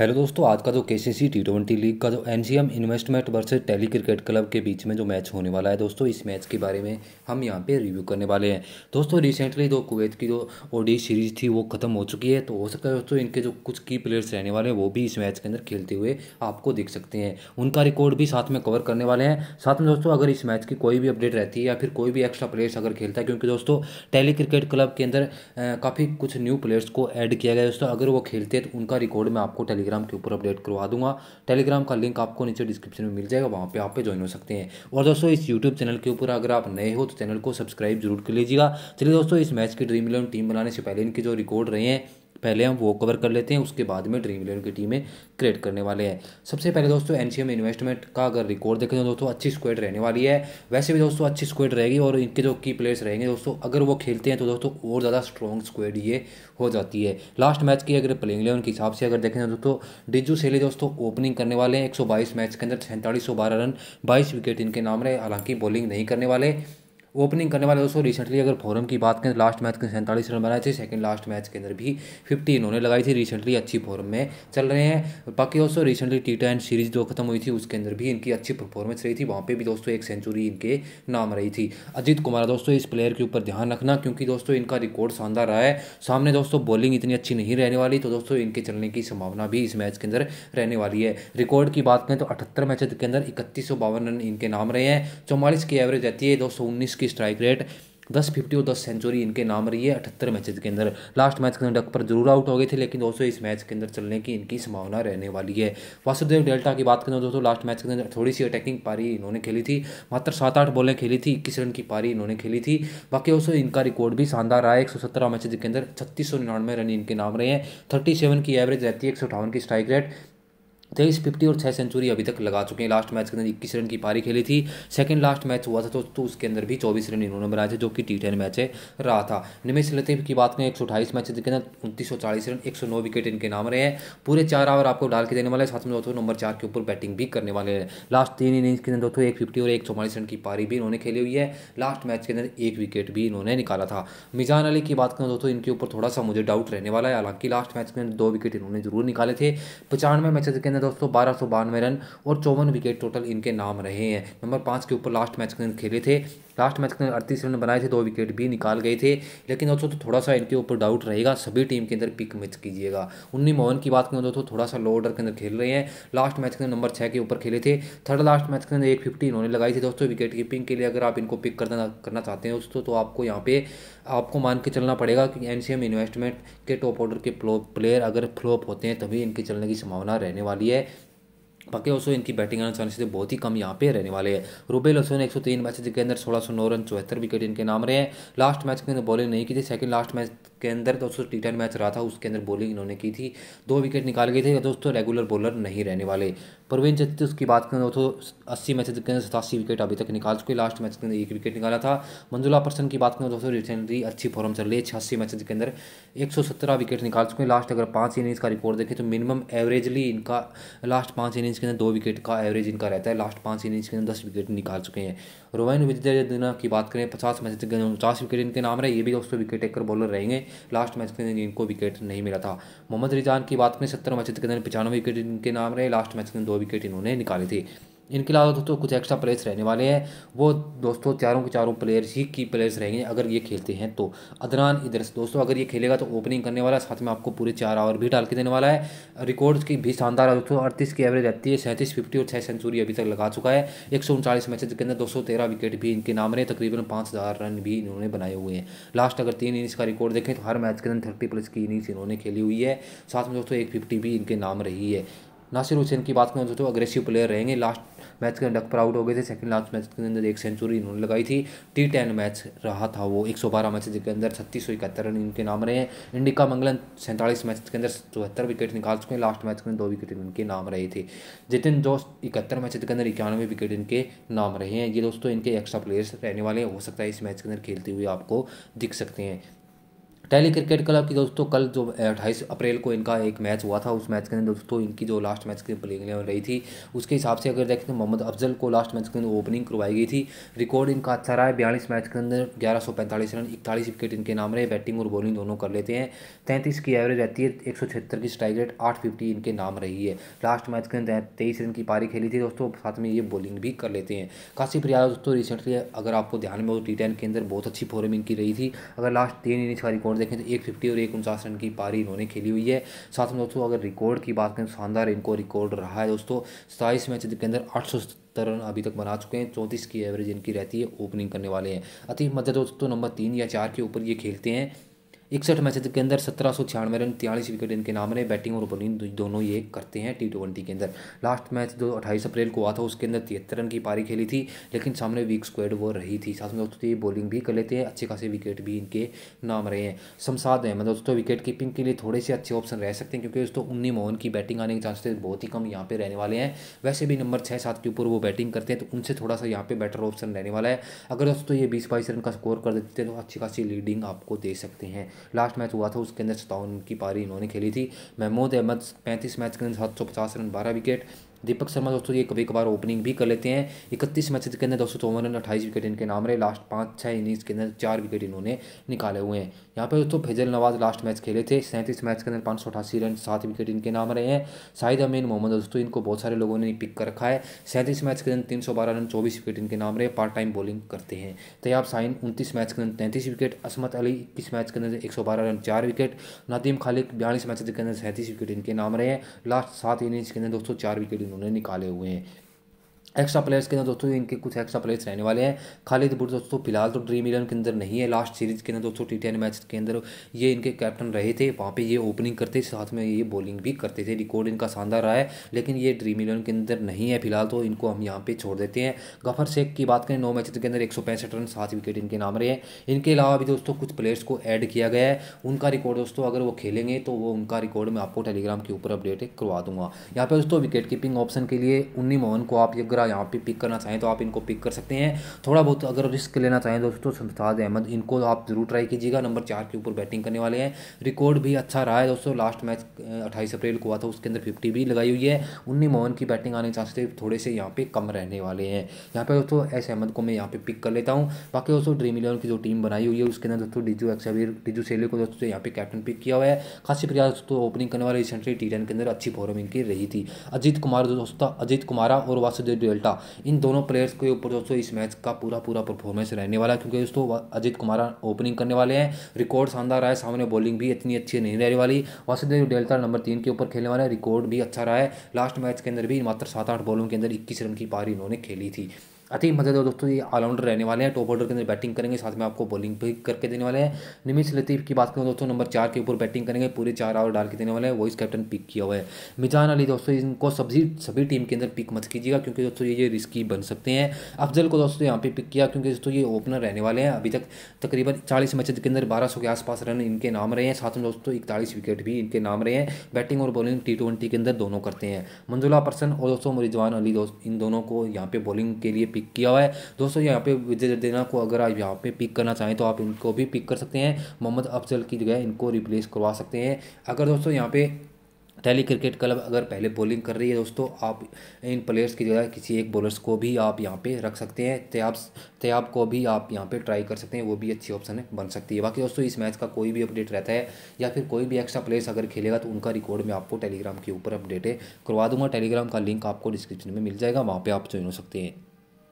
Hello दोस्तों, आज का जो K C C T twenty league का जो N C M investment versus tele cricket club के बीच में जो मैच होने वाला है दोस्तों, इस मैच के बारे में हम यहाँ पे रिव्यू करने वाले हैं। दोस्तों रिसेंटली जो कुवैत की जो ओडी सीरीज़ थी, वो खत्म हो चुकी है तो हो सकता है दोस्तों, इनके जो कुछ की प्लेयर्स रहने वाले हैं, वो भी इस मैच के अंदर खेलते हुए आपको दिख सकते हैं। उनका रिकॉर्ड भी साथ में कवर करने वाले हैं। साथ में दोस्तों, अगर इस मैच की कोई भी अपडेट रहती है या फिर कोई भी एक्स्ट्रा प्लेयर्स अगर खेलता है, क्योंकि दोस्तों टेली क्रिकेट क्लब के अंदर काफ़ी कुछ न्यू प्लेयर्स को ऐड किया गया दोस्तों। अगर वो खेलते हैं तो उनका रिकॉर्ड मैं आपको टेलीग्राम के ऊपर अपडेट करवा दूँगा। टेलीग्राम का लिंक आपको नीचे डिस्क्रिप्शन में मिल जाएगा, वहाँ पर आप पे ज्वाइन हो सकते हैं। और दोस्तों, इस यूट्यूब चैनल के ऊपर अगर आप नए हो तो चैनल को सब्सक्राइब ज़रूर कर लीजिएगा। चलिए दोस्तों, इस मैच की ड्रीम इलेवन टीम बनाने से पहले इनके जो रिकॉर्ड रहे हैं पहले हम वो कवर कर लेते हैं, उसके बाद में ड्रीम इलेवन की टीमें क्रिएट करने वाले हैं। सबसे पहले दोस्तों एनसीएम इन्वेस्टमेंट का अगर रिकॉर्ड देखें तो दोस्तों, अच्छी स्क्वाड रहने वाली है। वैसे भी दोस्तों, अच्छी स्क्वाड रहेगी और इनके जो की प्लेयर्स रहेंगे दोस्तों, अगर वो खेलते हैं तो दोस्तों, और ज़्यादा स्ट्रॉन्ग स्क्वाड ये हो जाती है। लास्ट मैच की अगर प्लेइंग इलेवन के हिसाब से अगर देखें तो दोस्तों डिजू सेली दोस्तों ओपनिंग करने वाले हैं। एक सौ बाईस मैच के अंदर सैंतालीस रन, बाईस विकेट इनके नाम रहे, हालाँकि बॉलिंग नहीं करने वाले। ओपनिंग करने वाले दोस्तों रिसेंटली अगर फॉरम की बात करें लास्ट मैच के सैंतालीस रन बनाए थे सेकंड लास्ट मैच के अंदर भी फिफ्टी इन्होंने लगाई थी रिसेंटली अच्छी फॉर्म में चल रहे हैं। बाकी दोस्तों रिसेंटली टी टेन सीरीज़ जो खत्म हुई थी, उसके अंदर भी इनकी अच्छी परफॉर्मेंस रही थी, वहाँ पर भी दोस्तों एक सेंचुरी इनके नाम रही थी। अजीत कुमार, दोस्तों, इस प्लेयर के ऊपर ध्यान रखना, क्योंकि दोस्तों, इनका रिकॉर्ड शानदार रहा है। सामने दोस्तों बॉलिंग इतनी अच्छी नहीं रहने वाली तो दोस्तों, इनके चलने की संभावना भी इस मैच के अंदर रहने वाली है। रिकॉर्ड की बात करें तो अठहत्तर मैच के अंदर इकतीस रन इनके नाम रहे हैं। चौवालीस की एवरेज रहती है दो की स्ट्राइक रेट दस फिफ्टी और दस सेंचुरी इनके नाम रही है अठहत्तर मैचेज के अंदर। लास्ट मैच के अंदर डक पर ज़रूर आउट हो गए थे, लेकिन दोस्तों इस मैच के अंदर चलने की इनकी संभावना रहने वाली है। वासुदेव डेल्टा की बात करें दोस्तों लास्ट मैच के अंदर थोड़ी सी अटैकिंग पारी इन्होंने खेली थी। मात्र सात आठ बॉलें खेली थी, इक्कीस रन की पारी इन्होंने खेली थी। बाकी दोस्तों इनका रिकॉर्ड भी शानदार रहा है। एक सौ सत्रह मैचेज के अंदर छत्तीस रन इनके नाम रहे हैं। थर्टी की एवरेज रहती है एक सौ अठावन की स्ट्राइक रेट तेईस फिफ्टी और छः सेंचुरी अभी तक लगा चुके हैं। लास्ट मैच के अंदर इक्कीस रन की पारी खेली थी। सेकंड लास्ट मैच हुआ था तो, तो उसके अंदर भी चौबीस रन इन्होंने बनाए थे जो कि टी टेन मैच रहा था। निमेश लतीफ की बात करें एक सौ अठाईस मैच के अंदर उनतीस सौ चालीस रन एक सौ नौ विकेट इनके नाम रहे हैं। पूरे चार ओवर आपको डाल के देने वाले साथ में दोस्तों नंबर चार के ऊपर बैटिंग भी करने वाले हैं। लास्ट तीन इनिंग्स के अंदर दोस्तों एक फिफ्टी और एक चौवालीस रन की पारी भी इन्होंने खेली हुई है। लास्ट मैच के अंदर एक विकेट भी इन्होंने निकाला था। मिजान अली की बात करें दोस्तों इनके ऊपर थोड़ा सा मुझे डाउट रहने वाला है। हालाँकि लास्ट मैच के अंदर दो विकेट इन्होंने ज़रूर निकाले थे। पचानवे मैचेज के अंदर दोस्तों, बारह सौ बानवे रन और चौवन विकेट टोटल इनके नाम रहे हैं। नंबर पाँच के ऊपर लास्ट मैच खेले थे। लास्ट मैच अंदर अड़तीस रन बनाए थे, दो विकेट भी निकाल गए थे। लेकिन दोस्तों तो थोड़ा सा इनके ऊपर डाउट रहेगा, सभी टीम के अंदर पिक मिच कीजिएगा। उन्नी मोहन की बात करें दोस्तों थोड़ा सा लो ऑर्डर के अंदर खेल रहे हैं। लास्ट मैच के अंदर नंबर छः के ऊपर खेले थे। थर्ड लास्ट मैच के अंदर एक फिफ्टी इन्होंने लगाई थी दोस्तों विकेट कीपिंग के लिए। अगर आप इनको पिक करना करना चाहते हैं दोस्तों तो आपको यहाँ पे, आपको मान के चलना पड़ेगा कि एनसीएम इन्वेस्टमेंट के टॉप ऑर्डर के प्लेयर अगर फ्लॉप होते हैं, तभी इनके चलने की संभावना रहने वाली है। बाकी ओसो इनकी बैटिंग आने चांसेस बहुत ही कम यहाँ पे रहने वाले हैं। रूबेल ओसो ने सौ तीन मैच के अंदर सोलह सौ नौ रन, चौहत्तर विकेट इनके नाम रहे हैं। लास्ट मैच के अंदर बॉलिंग नहीं की थी। सेकंड लास्ट मैच के अंदर दोस्तों टी टेन मैच रहा था, उसके अंदर बॉलिंग इन्होंने की थी। दो विकेट निकाल गए थे दोस्तों रेगुलर बॉलर नहीं रहने वाले। प्रवीण चतुर्थ उसकी बात करें दोस्तों अस्सी मैच के अंदर सतासी विकेट अभी तक निकाल चुके लास्ट मैच के अंदर एक विकेट निकाला था। मंजुला पर्सन की बात करें दोस्तों रिसेंटली अच्छी फॉर्म चल रही है छियासी मैच के अंदर एक सौ सत्रह विकेट निकाल चुके हैं। लास्ट अगर पाँच इनिंग्स का रिकॉर्ड देखें तो मिनिमम एवरेजली इनका लास्ट पाँच इनिंग्स के अंदर दो विकेट का एवरेज इनका रहता है। लास्ट पाँच इनिंग्स के अंदर दस विकेट निकाल चुके हैं। रोहन विजय की बात करें, पचास मैच के अंदर उनचास विकेट इनके नाम रहे, ये भी दोस्तों विकेट टेकर बॉलर रहेंगे। लास्ट मैच के अंदर इनको विकेट नहीं मिला था। मोहम्मद रिजान की बात करें सत्तर मैच के अंदर पचानवे विकेट इनके नाम रहे लास्ट मैच के अंदर दो विकेट इन्होंने निकाले थे। इनके अलावा दोस्तों, कुछ एक्स्ट्रा प्लेयर्स रहने वाले हैं। वो दोस्तों, चारों के चारों प्लेयर्स ही की प्लेयर्स रहेंगे अगर ये खेलते हैं तो। अदनान इधर से, दोस्तों, अगर ये खेलेगा तो ओपनिंग करने वाला, साथ में आपको पूरे चार ओवर भी डाल के देने वाला है। रिकॉर्ड्स की भी शानदार है दोस्तों, अड़तीस की एवरेज रहती है, सैंतीस फिफ्टी और छः सेंचुरी अभी तक लगा चुका है। एक सौ उनचालीस मैचेज के अंदर दो सौ तेरह विकेट भी इनके नाम रहे, तकरीबन पाँच हज़ार रन भी इन्होंने बनाए हुए हैं। लास्ट अगर तीन इनिंग्स का रिकॉर्ड देखें तो हर मैच के अंदर थर्टी प्लस की इनिंग्स इन्होंने खेली हुई है। साथ में दोस्तों, एक फिफ्टी भी इनके नाम रही है। नासिर हुसैन की बात करें दोस्तों अग्रेसिव प्लेयर रहेंगे। लास्ट मैच के अंदर डक पर आउट हो गए थे। सेकंड लास्ट मैच के अंदर एक सेंचुरी इन्होंने लगाई थी। टी टेन मैच रहा था वो। 112 मैच के अंदर छत्तीस सौ इकहत्तर रन इनके नाम रहे हैं। इंडिका मंगलन सैंतालीस मैच के अंदर चौहत्तर विकेट निकाल चुके हैं। लास्ट मैच के अंदर दो विकेट इनके नाम रहे थे। जितिन जोश इकहत्तर मैच के अंदर इक्यानवे विकेट इनके नाम रहे हैं। ये दोस्तों, इनके एक्स्ट्रा प्लेयर्स रहने वाले हो। सकता है इस मैच के अंदर खेलते हुए आपको दिख सकते हैं। टेली क्रिकेट क्लब की दोस्तों, कल जो अट्ठाईस अप्रैल को इनका एक मैच हुआ था, उस मैच के अंदर दोस्तों, इनकी जो लास्ट मैच की प्लेइंग रही थी, उसके हिसाब से अगर देखें तो मोहम्मद अफजल को लास्ट मैच के अंदर ओपनिंग करवाई गई थी। रिकॉर्ड इनका अच्छा रहा है, बयालीस मैच के अंदर ग्यारह रन, इकतालीस विकेट इनके नाम रहे बैटिंग और बॉलिंग दोनों कर लेते हैं। तैंतीस की एवरेज रहती है, एक सौ छिहत्तर की स्ट्राइक रेट आठ इनके नाम रही है। लास्ट मैच के अंदर तेईस रन की पारी खेली थी दोस्तों, साथ में ये बॉलिंग भी कर लेते हैं। काशी प्रिया दोस्तों रिसेंटली अगर आपको ध्यान में हो टी टेन के अंदर बहुत अच्छी फॉर्म इनकी रही थी। अगर लास्ट तीन इनिंग्स का रिकॉर्ड देखें तो एक फिफ्टी और एक उनचास रन की पारी इन्होंने खेली हुई है। साथ में दोस्तों, अगर रिकॉर्ड की बात करें, शानदार इनको रिकॉर्ड रहा है दोस्तों। सताईस मैच के अंदर आठ सौ रन अभी तक बना चुके हैं, चौंतीस की एवरेज इनकी रहती है ओपनिंग करने वाले हैं। अति मध्य दोस्तों, नंबर तीन या चार के ऊपर ये खेलते हैं। इकसठ मैचेज के अंदर सत्रह सौ छियानवे रन, तियालीस विकेट इनके नाम रहे। बैटिंग और बॉलिंग दोनों ये करते हैं टी ट्वेंटी के अंदर। लास्ट मैच जो अट्ठाईस अप्रैल को हुआ था, उसके अंदर तिहत्तर रन की पारी खेली थी, लेकिन सामने वीक स्क्वाड वो रही थी। साथ में दोस्तों ये बॉलिंग भी कर लेते हैं, अच्छे खासे विकेट भी इनके नाम रहे हैं। शमसाद अहमद दोस्तों विकेट कीपिंग के लिए थोड़े से अच्छे ऑप्शन रह सकते हैं, क्योंकि दोस्तों उन्नी मोहन की बैटिंग आने के चांसेस बहुत ही कम यहाँ पे रहने वाले हैं। वैसे भी नंबर छः सात के ऊपर वो बैटिंग करते हैं तो उनसे थोड़ा सा यहाँ पे बेटर ऑप्शन रहने वाला है। अगर दोस्तों ये बीस बाईस रन का स्कोर कर देते हैं तो अच्छी खासी लीडिंग आपको दे सकते हैं। लास्ट मैच हुआ था, उसके अंदर सतावन की पारी इन्होंने खेली थी। महमूद अहमद पैंतीस मैच के अंदर सात सौ पचास रन, बारह विकेट दीपक शर्मा दोस्तों, ये कभी कभार ओपनिंग भी कर लेते हैं। इकतीस मैच के अंदर दो सौ चौवन रन, अट्ठाईस विकेट इनके नाम रहे। लास्ट पाँच छः इनिंग्स के अंदर चार विकेट इन्होंने निकाले हुए हैं। यहाँ पर दोस्तों, फैजल नवाज़ लास्ट मैच खेले थे। सैंतीस मैच के अंदर पाँच सौ अठासी रन, सात विकेट इनके नाम रहे हैं। शाहिद अमीन मोहम्मद दोस्तों, इनको बहुत सारे लोगों ने पिक कर रखा है। सैंतीस मैच के अंदर तीन सौ बारह रन, चौबीस विकेट इनके नाम रहे। पार्ट टाइम बॉलिंग करते हैं। तैयाब साइन, उनतीस मैच के अंदर तैंतीस विकेट असमत अली, इक्कीस मैच के अंदर एक सौ बारह रन, चार विकेट नदीम खालिक, बयालीस मैच के अंदर सैंतीस विकेट इनके नाम रहे हैं। लास्ट सात इनिंग्स के अंदर दोस्तों, चार विकेट इन्होंने निकाले हुए हैं। एक्स्ट्रा प्लेयर्स के अंदर दोस्तों इनके कुछ एक्स्ट्रा प्लेयर्स रहने वाले हैं। खालिद बुट दोस्तों, फ़िलहाल तो ड्रीम इलेवन के अंदर नहीं है। लास्ट सीरीज़ के अंदर दोस्तों टी टेन मैच के अंदर ये इनके कैप्टन रहे थे। वहाँ पे ये ओपनिंग करते थे साथ में ये बॉलिंग भी करते थे। रिकॉर्ड इनका शानदार रहा है, लेकिन ये ड्रीम इलेवन के अंदर नहीं है। फ़िलहाल तो इनको हम यहाँ पे छोड़ देते हैं। गफर शेख की बात करें, नौ मैच के अंदर एक सौ पैंसठ रन, सात विकेट इनके नाम रहे हैं। इनके अलावा भी दोस्तों कुछ प्लेयर्स को ऐड किया गया है। उनका रिकॉर्ड दोस्तों अगर वो खेलेंगे तो वो उनका रिकॉर्ड मैं आपको टेलीग्राम के ऊपर अपडेट करवा दूँगा। यहाँ पर दोस्तों विकेट कीपिंग ऑप्शन के लिए उन्नी मोहन को आप अगर यहाँ पे पिक करना चाहें तो आप इनको पिक कर सकते हैं। थोड़ा बहुत अगर रिस्क लेना चाहें दोस्तों शमसाद अहमद, इनको आप ज़रूर ट्राई कीजिएगा। नंबर चार के ऊपर बैटिंग करने वाले हैं। रिकॉर्ड भी अच्छा रहा है दोस्तों। लास्ट मैच अट्ठाईस अप्रैल को हुआ था, उसके अंदर फिफ्टी भी लगाई हुई है। उन्नी मोहन की बैटिंग आने के चांसेस थोड़े से यहाँ पे कम रहने वाले हैं। यहाँ पे दोस्तों एस अहमद को मैं यहाँ पे पिक कर लेता हूँ। बाकी दोस्तों ड्रीम इलेवन की जो टीम बनाई हुई है, उसके अंदर दोस्तों डिजू एक्सावीर डिजू सेले को दोस्तों यहाँ पे कैप्टन पिक किया हुआ है। खासी प्रयास दोस्तों ओपनिंग करने वाले रिसेंटली टी के अंदर अच्छी फॉर्म की रही थी। अजीत कुमार दोस्तों, अजीत कुमारा और वासुदेव डेल्टा इन दोनों प्लेयर्स के ऊपर दोस्तों इस मैच का पूरा पूरा परफॉर्मेंस रहने वाला है, क्योंकि दोस्तों अजित कुमार ओपनिंग करने वाले हैं। रिकॉर्ड शानदार रहा है, सामने बॉलिंग भी इतनी अच्छी नहीं रहने वाली। वासुदेव डेल्टा नंबर तीन के ऊपर खेलने वाला है रिकॉर्ड भी अच्छा रहा है। लास्ट मैच के अंदर भी मात्र सात आठ बॉलों के अंदर इक्कीस रन की पारी इन्होंने खेली थी। अति मज़ेदार दोस्तों, ये ऑलराउंडर रहने वाले हैं टॉप ऑर्डर के अंदर बैटिंग करेंगे, साथ में आपको बॉलिंग भी करके देने वाले हैं। निमिश लतीफ़ की बात करें दोस्तों नंबर चार के ऊपर बैटिंग करेंगे, पूरे चार ओवर डाल के देने वाले हैं वॉइस कैप्टन पिक किया हुआ है। मिजान अली दोस्तों, इनको सभी सभी टीम के अंदर पिक मत कीजिएगा, क्योंकि दोस्तों, ये रिस्की बन सकते हैं। अफजल को दोस्तों, यहाँ पे पिक किया, क्योंकि दोस्तों, ये ओपनर रहने वाले हैं। अभी तक तकरीबन चालीस मैच के अंदर बारह के आसपास रन इनके नाम रहे हैं, साथ में दोस्तों, इकतालीस विकेट भी इनके नाम रहे हैं। बैटिंग और बॉलिंग टी के अंदर दोनों करते हैं। मंजुला पर्सन और दोस्तों रिजवान अली दोस्त, इन दोनों को यहाँ पे बॉलिंग के लिए पिक किया हुआ है। दोस्तों, यहाँ पे विजय देना को अगर आप यहाँ पे पिक करना चाहें तो आप इनको भी पिक कर सकते हैं। मोहम्मद अफजल की जगह इनको रिप्लेस करवा सकते हैं। अगर दोस्तों, यहाँ पे टेली क्रिकेट क्लब अगर पहले बॉलिंग कर रही है, दोस्तों, आप इन प्लेयर्स की जगह किसी एक बॉलर्स को भी आप यहाँ पे रख सकते हैं। तैयाब तैयाब को भी आप यहाँ पे ट्राई कर सकते हैं। वो भी अच्छी ऑप्शन बन सकती है। बाकी दोस्तों, इस मैच का कोई भी अपडेट रहता है या फिर कोई भी एक्स्ट्रा प्लेयर्स अगर खेलेगा तो उनका रिकॉर्ड मैं आपको टेलीग्राम के ऊपर अपडेट करवा दूँगा। टेलीग्राम का लिंक आपको डिस्क्रिप्शन में मिल जाएगा, वहाँ पर आप ज्वाइन हो सकते हैं।